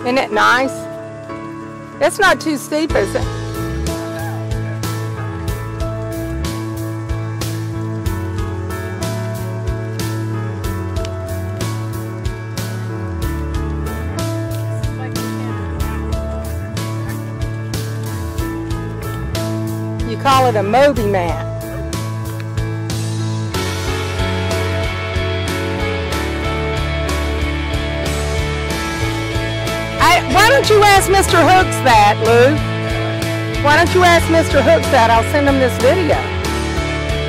Isn't it nice? It's not too steep, is it? You call it a Mobi mat. Why don't you ask Mr. Hooks that, Lou? Why don't you ask Mr. Hooks that? I'll send him this video.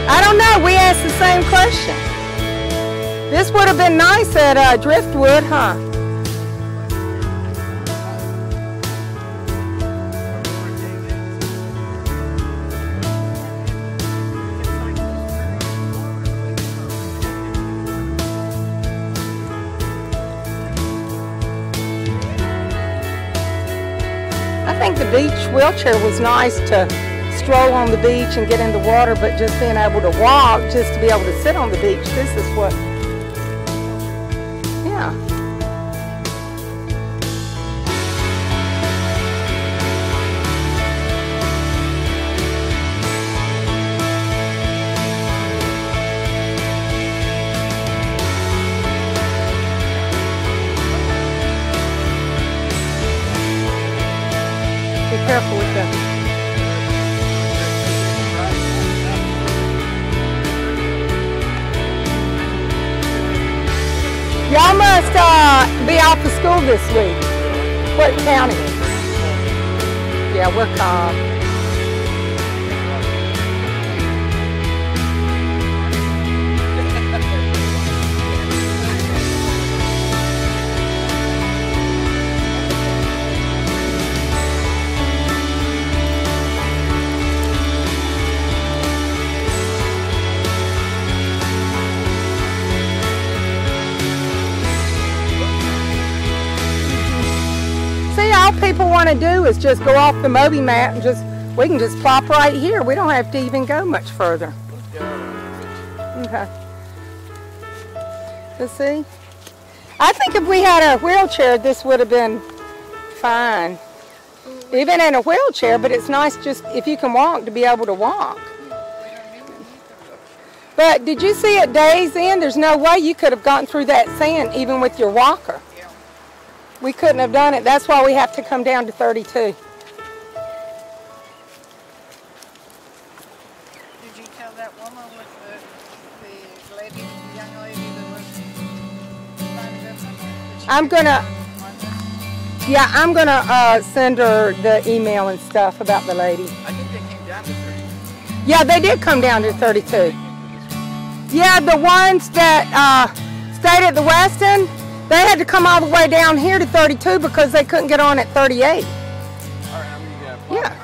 I don't know. We asked the same question. This would have been nice at uh, Driftwood, huh? Beach wheelchair was nice to stroll on the beach and get in the water, but just being able to walk, just to be able to sit on the beach, this is what, careful with that. Y'all must uh, be off of school this week. What county? Yeah, we're calm. Want to do is just go off the Mobi mat and just, we can just plop right here. We don't have to even go much further. Okay. Let's see. I think if we had a wheelchair, this would have been fine. Even in a wheelchair, but it's nice just if you can walk to be able to walk. But did you see at Days Inn, there's no way you could have gotten through that sand even with your walker. We couldn't have done it. That's why we have to come down to 32. Did you tell that woman with the, the lady, young lady that was trying to? Did she I'm gonna, yeah, I'm gonna uh, send her the email and stuff about the lady. I think they came down to 30. Yeah, they did come down to 32. Yeah, the ones that uh, stayed at the Westin, they had to come all the way down here to 32 because they couldn't get on at 38. All right, I'm gonna get a Yeah.